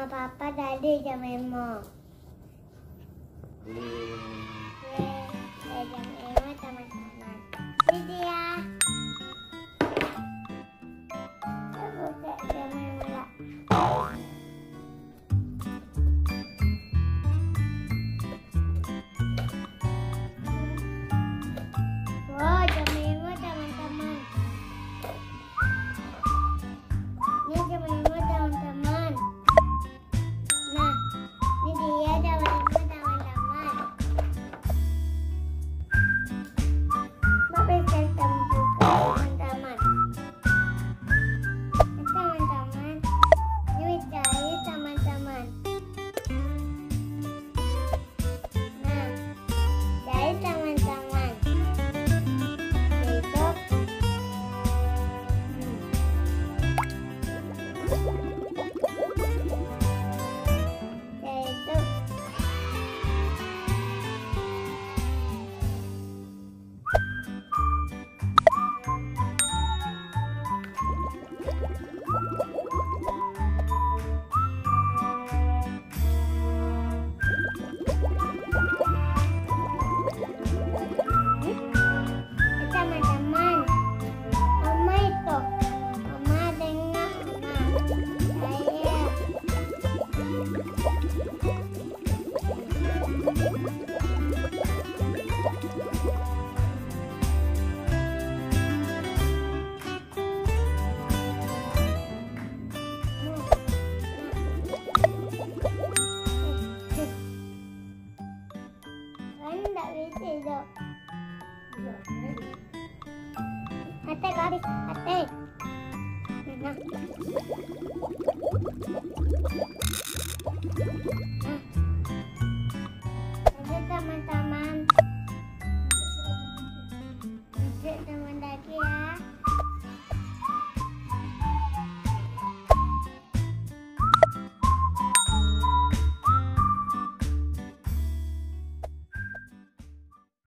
mama papa daddy adik dan mama. Hmm. Bisa itu Hati